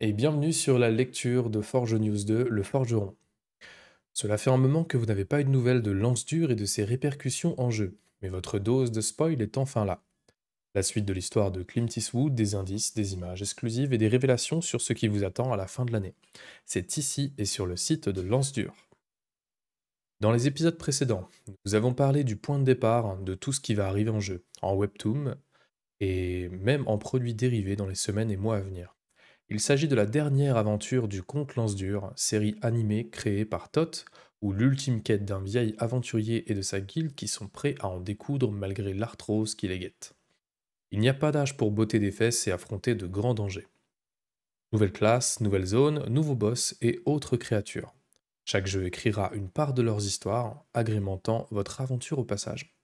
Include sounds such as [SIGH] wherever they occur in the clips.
et bienvenue sur la lecture de Forge News 2, Le Forgeron. Cela fait un moment que vous n'avez pas eu de nouvelles de Lance Dur et de ses répercussions en jeu, mais votre dose de spoil est enfin là. La suite de l'histoire de Clint Eastwood, des indices, des images exclusives et des révélations sur ce qui vous attend à la fin de l'année. C'est ici et sur le site de Lance Dur. Dans les épisodes précédents, nous avons parlé du point de départ de tout ce qui va arriver en jeu, en webtoon et même en produits dérivés dans les semaines et mois à venir. Il s'agit de la dernière aventure du Conte Lance-Dur, série animée créée par Tot, ou l'ultime quête d'un vieil aventurier et de sa guilde qui sont prêts à en découdre malgré l'arthrose qui les guette. Il n'y a pas d'âge pour botter des fesses et affronter de grands dangers. Nouvelle classe, nouvelle zone, nouveaux boss et autres créatures. Chaque jeu écrira une part de leurs histoires, agrémentant votre aventure au passage.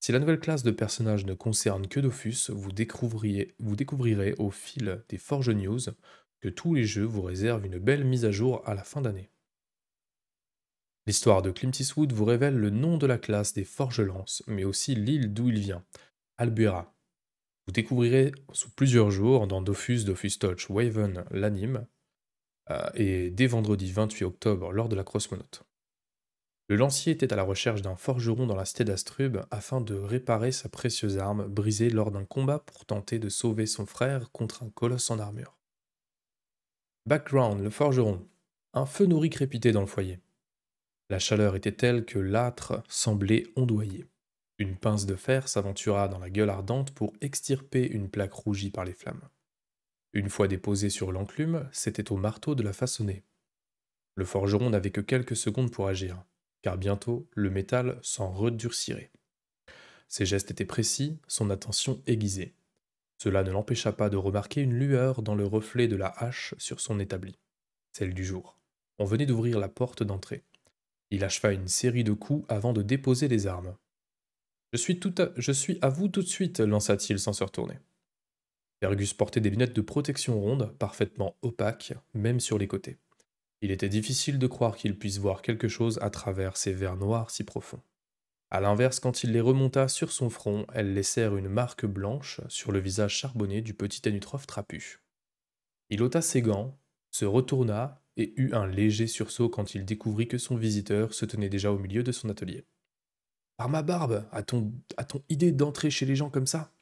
Si la nouvelle classe de personnages ne concerne que Dofus, vous découvrirez, au fil des Forge News que tous les jeux vous réservent une belle mise à jour à la fin d'année. L'histoire de Clint vous révèle le nom de la classe des Forges-Lances, mais aussi l'île d'où il vient, Albuera. Vous découvrirez sous plusieurs jours dans Dofus, Dofus Touch, Waven, l'anime, euh, et dès vendredi 28 octobre lors de la Crossmonote. Le lancier était à la recherche d'un forgeron dans la cité d'Astrub afin de réparer sa précieuse arme brisée lors d'un combat pour tenter de sauver son frère contre un colosse en armure. Background, le forgeron. Un feu nourri crépitait dans le foyer. La chaleur était telle que l'âtre semblait ondoyer. Une pince de fer s'aventura dans la gueule ardente pour extirper une plaque rougie par les flammes. Une fois déposée sur l'enclume, c'était au marteau de la façonner. Le forgeron n'avait que quelques secondes pour agir car bientôt le métal s'en redurcirait. Ses gestes étaient précis, son attention aiguisée. Cela ne l'empêcha pas de remarquer une lueur dans le reflet de la hache sur son établi, celle du jour. On venait d'ouvrir la porte d'entrée. Il acheva une série de coups avant de déposer les armes. Je suis, à... À vous tout de suite, lança-t-il sans se retourner. Fergus portait des lunettes de protection rondes, parfaitement opaques, même sur les côtés. Il était difficile de croire qu'il puisse voir quelque chose à travers ces verres noirs si profonds. A l'inverse, quand il les remonta sur son front, elles laissèrent une marque blanche sur le visage charbonné du petit Anutrof trapu. Il ôta ses gants, se retourna et eut un léger sursaut quand il découvrit que son visiteur se tenait déjà au milieu de son atelier. Par ma barbe, a-t-on idée d'entrer chez les gens comme ça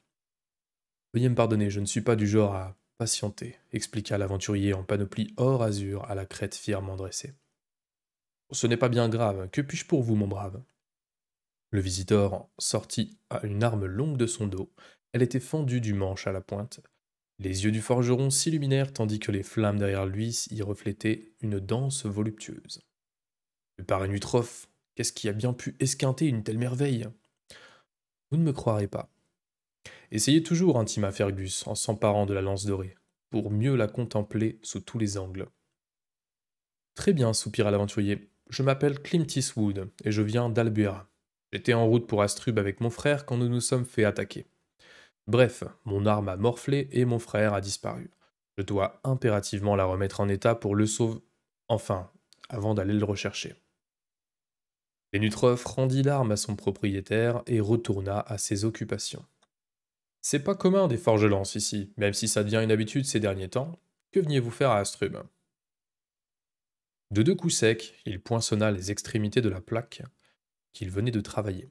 Veuillez me pardonner, je ne suis pas du genre à Patientez, expliqua l'aventurier en panoplie or azur à la crête fièrement dressée. Ce n'est pas bien grave, que puis-je pour vous, mon brave? Le visiteur sortit à une arme longue de son dos, elle était fendue du manche à la pointe. Les yeux du forgeron s'illuminèrent tandis que les flammes derrière lui y reflétaient une danse voluptueuse. Le parrain qu'est-ce qui a bien pu esquinter une telle merveille? Vous ne me croirez pas. Essayez toujours, intima Fergus, en s'emparant de la lance dorée, pour mieux la contempler sous tous les angles. Très bien, soupira l'aventurier. Je m'appelle Clint Eastwood, et je viens d'Albuera. J'étais en route pour Astrub avec mon frère quand nous nous sommes fait attaquer. Bref, mon arme a morflé et mon frère a disparu. Je dois impérativement la remettre en état pour le sauver. Enfin, avant d'aller le rechercher. Lénutrof rendit l'arme à son propriétaire et retourna à ses occupations. C'est pas commun des forges ici, même si ça devient une habitude ces derniers temps. Que veniez-vous faire à Astrub? De deux coups secs, il poinçonna les extrémités de la plaque qu'il venait de travailler.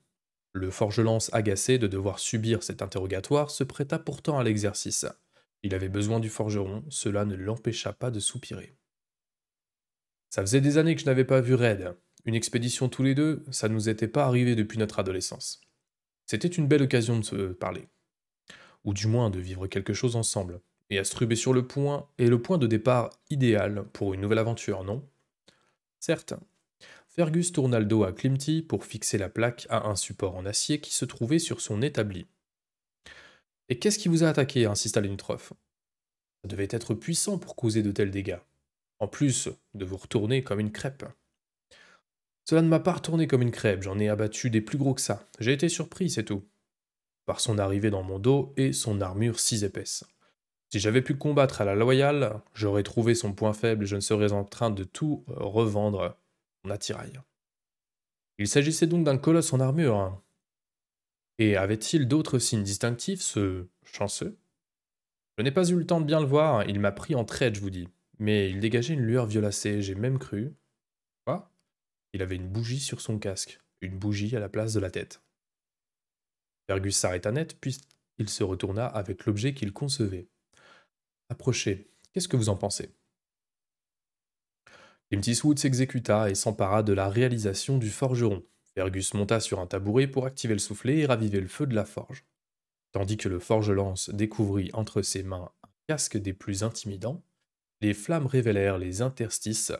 Le forgelance agacé de devoir subir cet interrogatoire se prêta pourtant à l'exercice. Il avait besoin du forgeron, cela ne l'empêcha pas de soupirer. Ça faisait des années que je n'avais pas vu Red. Une expédition tous les deux, ça ne nous était pas arrivé depuis notre adolescence. C'était une belle occasion de se parler ou du moins de vivre quelque chose ensemble. Et Astrub sur le point, et le point de départ idéal pour une nouvelle aventure, non? Certes. Fergus tourna le dos à Klimty pour fixer la plaque à un support en acier qui se trouvait sur son établi. Et qu'est-ce qui vous a attaqué? insista Lentroff. Ça devait être puissant pour causer de tels dégâts. En plus de vous retourner comme une crêpe. Cela ne m'a pas retourné comme une crêpe, j'en ai abattu des plus gros que ça. J'ai été surpris, c'est tout par son arrivée dans mon dos et son armure si épaisse. Si j'avais pu combattre à la loyale, j'aurais trouvé son point faible et je ne serais en train de tout euh, revendre mon attirail. Il s'agissait donc d'un colosse en armure. Et avait-il d'autres signes distinctifs, ce chanceux? Je n'ai pas eu le temps de bien le voir, il m'a pris en traite, je vous dis. Mais il dégageait une lueur violacée, j'ai même cru. Quoi? Il avait une bougie sur son casque, une bougie à la place de la tête. Fergus s'arrêta net, puis il se retourna avec l'objet qu'il concevait. Approchez, qu'est-ce que vous en pensez? Clint Eastwood s'exécuta et s'empara de la réalisation du forgeron. Fergus monta sur un tabouret pour activer le soufflet et raviver le feu de la forge. Tandis que le forge-lance découvrit entre ses mains un casque des plus intimidants, les flammes révélèrent les interstices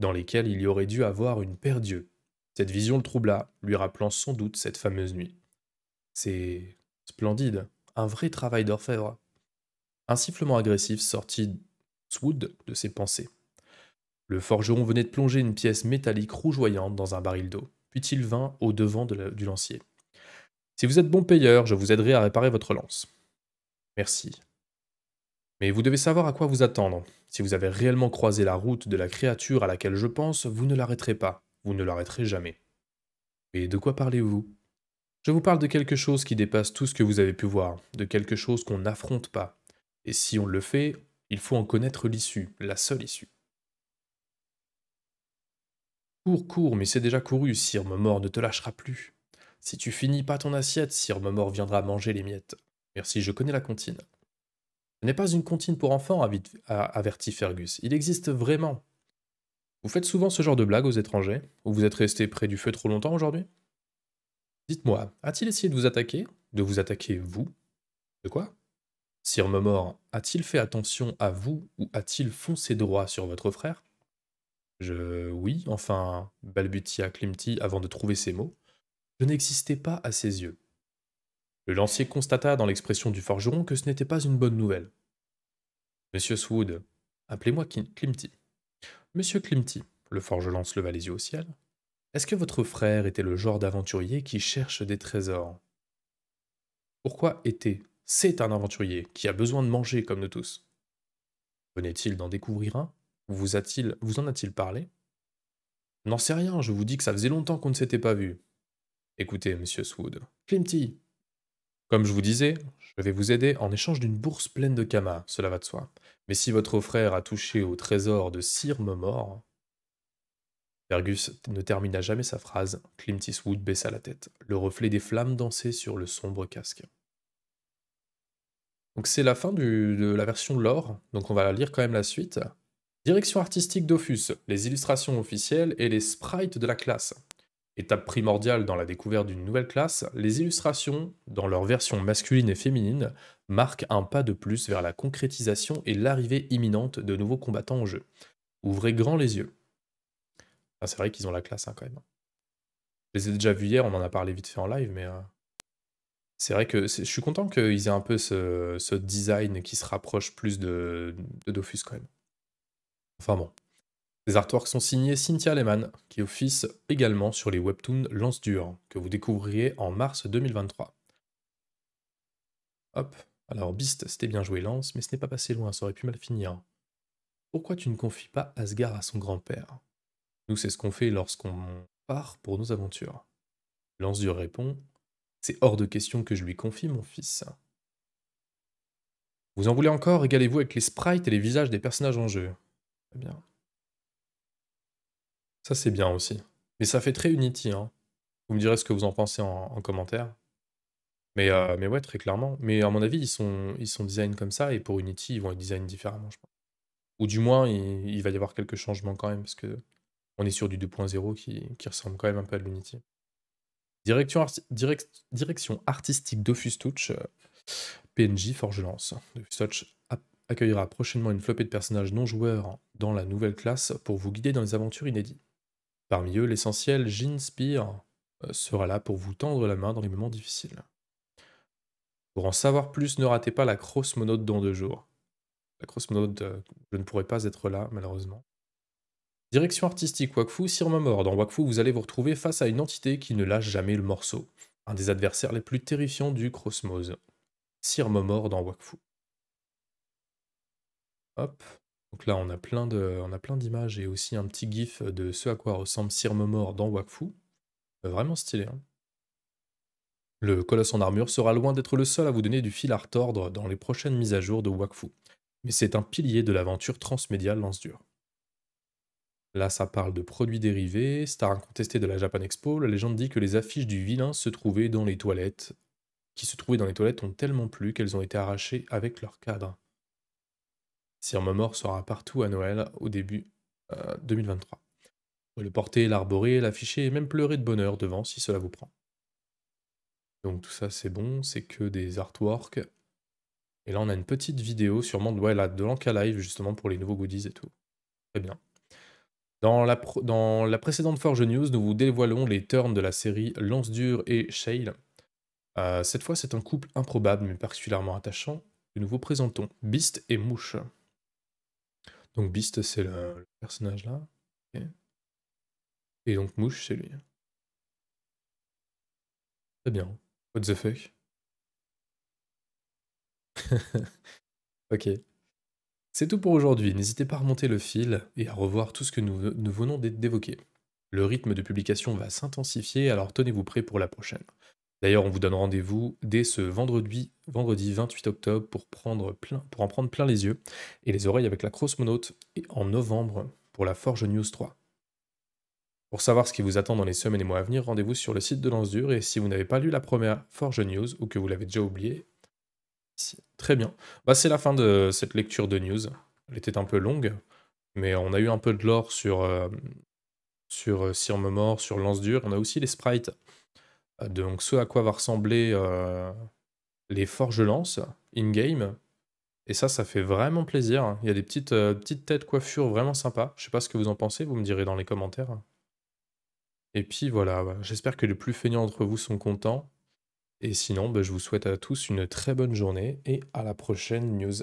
dans lesquels il y aurait dû avoir une paire d'yeux. Cette vision le troubla, lui rappelant sans doute cette fameuse nuit. C'est splendide, un vrai travail d'orfèvre. Un sifflement agressif sortit Swood de ses pensées. Le forgeron venait de plonger une pièce métallique rougeoyante dans un baril d'eau, puis il vint au devant du lancier. Si vous êtes bon payeur, je vous aiderai à réparer votre lance. Merci. Mais vous devez savoir à quoi vous attendre. Si vous avez réellement croisé la route de la créature à laquelle je pense, vous ne l'arrêterez pas. Vous ne l'arrêterez jamais. Mais de quoi parlez-vous? Je vous parle de quelque chose qui dépasse tout ce que vous avez pu voir, de quelque chose qu'on n'affronte pas. Et si on le fait, il faut en connaître l'issue, la seule issue. Cours, cours, mais c'est déjà couru, Sire Momor ne te lâchera plus. Si tu finis pas ton assiette, Sire Momor viendra manger les miettes. Merci, je connais la comptine. Ce n'est pas une comptine pour enfants, avertit Fergus. Il existe vraiment. Vous faites souvent ce genre de blagues aux étrangers Ou vous êtes resté près du feu trop longtemps aujourd'hui? Dites-moi, a-t-il essayé de vous attaquer De vous attaquer vous? De quoi? Sir Momor a-t-il fait attention à vous ou a-t-il foncé droit sur votre frère? Je. Oui, enfin, balbutia Klimti avant de trouver ses mots. Je n'existais pas à ses yeux. Le lancier constata dans l'expression du forgeron que ce n'était pas une bonne nouvelle. Monsieur Swood, appelez-moi Klimti. Monsieur Klimti, le forge-lance leva les yeux au ciel. Est-ce que votre frère était le genre d'aventurier qui cherche des trésors? Pourquoi était C'est un aventurier qui a besoin de manger comme nous tous. Venait-il d'en découvrir un? Vous, en a-t-il parlé? N'en sais rien, je vous dis que ça faisait longtemps qu'on ne s'était pas vu. Écoutez, monsieur Swood. Klimty Comme je vous disais, je vais vous aider en échange d'une bourse pleine de kamas, cela va de soi. Mais si votre frère a touché au trésor de Sir Momor... Fergus ne termina jamais sa phrase. Clint Eastwood baissa la tête. Le reflet des flammes dansait sur le sombre casque. Donc c'est la fin de la version lore, donc on va lire quand même la suite. Direction artistique Dofus, les illustrations officielles et les sprites de la classe. Étape primordiale dans la découverte d'une nouvelle classe, les illustrations, dans leur version masculine et féminine, marquent un pas de plus vers la concrétisation et l'arrivée imminente de nouveaux combattants en jeu. Ouvrez grand les yeux. Ah, c'est vrai qu'ils ont la classe hein, quand même. Je les ai déjà vus hier, on en a parlé vite fait en live, mais euh, c'est vrai que je suis content qu'ils aient un peu ce, design qui se rapproche plus de, Dofus quand même. Enfin bon. Les artworks sont signés Cynthia Lehman, qui office également sur les webtoons Lance Dur, que vous découvrirez en mars 2023. Hop, alors Beast, c'était bien joué Lance, mais ce n'est pas passé loin, ça aurait pu mal finir. Pourquoi tu ne confies pas Asgard à son grand-père? Nous, c'est ce qu'on fait lorsqu'on part pour nos aventures. Lance répond C'est hors de question que je lui confie mon fils. Vous en voulez encore? Régalez-vous avec les sprites et les visages des personnages en jeu. Très bien. Ça, c'est bien aussi. Mais ça fait très Unity, hein. Vous me direz ce que vous en pensez en, commentaire. Mais, euh, mais ouais, très clairement. Mais à mon avis, ils sont, ils sont design comme ça, et pour Unity, ils vont être design différemment, je pense. Ou du moins, il, va y avoir quelques changements quand même, parce que on est sur du 2.0 qui, qui, ressemble quand même un peu à l'Unity. Direction, artistique Dofus Touch, euh, PNJ Forge Lance. Dofus Touch accueillera prochainement une flopée de personnages non joueurs dans la nouvelle classe pour vous guider dans les aventures inédites. Parmi eux, l'essentiel Jean Spear euh, sera là pour vous tendre la main dans les moments difficiles. Pour en savoir plus, ne ratez pas la cross monote dans deux jours. La cross monote, euh, je ne pourrai pas être là, malheureusement. Direction artistique Wakfu, Sir Mamor. Dans Wakfu, vous allez vous retrouver face à une entité qui ne lâche jamais le morceau. Un des adversaires les plus terrifiants du Crossmose. Sir Momor dans Wakfu. Hop, donc là, on a plein de, on a plein d'images et aussi un petit gif de ce à quoi ressemble Sir Momor dans Wakfu. Vraiment stylé. Hein. Le colosse en armure sera loin d'être le seul à vous donner du fil à retordre dans les prochaines mises à jour de Wakfu, mais c'est un pilier de l'aventure transmédiale Lance Dur. Là, ça parle de produits dérivés, star incontesté de la Japan Expo. La légende dit que les affiches du vilain se trouvaient dans les toilettes, qui se trouvaient dans les toilettes ont tellement plu qu'elles ont été arrachées avec leur cadre. Sir Momor sera partout à Noël au début 2023. Euh, Vous le porter, l'arborer, l'afficher et même pleurer de bonheur devant si cela vous prend. Donc tout ça c'est bon, c'est que des artworks. Et là on a une petite vidéo sûrement de, ouais, de l'Anka Live justement pour les nouveaux goodies et tout. Très bien. Dans la, précédente Forge News, nous vous dévoilons les turns de la série Lance Dur et Shale. Euh, cette fois c'est un couple improbable mais particulièrement attachant que nous vous présentons, Beast et Mouche. Donc Beast c'est le, personnage là. Et donc Mouche c'est lui. Très bien. What the fuck? [LAUGHS] Ok. C'est tout pour aujourd'hui, n'hésitez pas à remonter le fil et à revoir tout ce que nous, venons d'évoquer. Le rythme de publication va s'intensifier, alors tenez-vous prêts pour la prochaine. D'ailleurs, on vous donne rendez-vous dès ce vendredi, vendredi 28 octobre pour, en prendre plein les yeux et les oreilles avec la Crossmonote et en novembre pour la Forge News 3. Pour savoir ce qui vous attend dans les semaines et mois à venir, rendez-vous sur le site de Lance et si vous n'avez pas lu la première Forge News ou que vous l'avez déjà oublié, Très bien. Bah, c'est la fin de cette lecture de news. Elle était un peu longue, mais on a eu un peu de lore sur, euh, sur euh, Sir Mort, sur Lance Dur. On a aussi les sprites, euh, donc ce à quoi va ressembler les forges lance in-game. Et ça, ça fait vraiment plaisir. Il y a des petites, petites têtes coiffures vraiment sympas. Je sais pas ce que vous en pensez, vous me direz dans les commentaires. Et puis voilà, j'espère que les plus feignants d'entre vous sont contents. Et sinon, bah, je vous souhaite à tous une très bonne journée et à la prochaine news.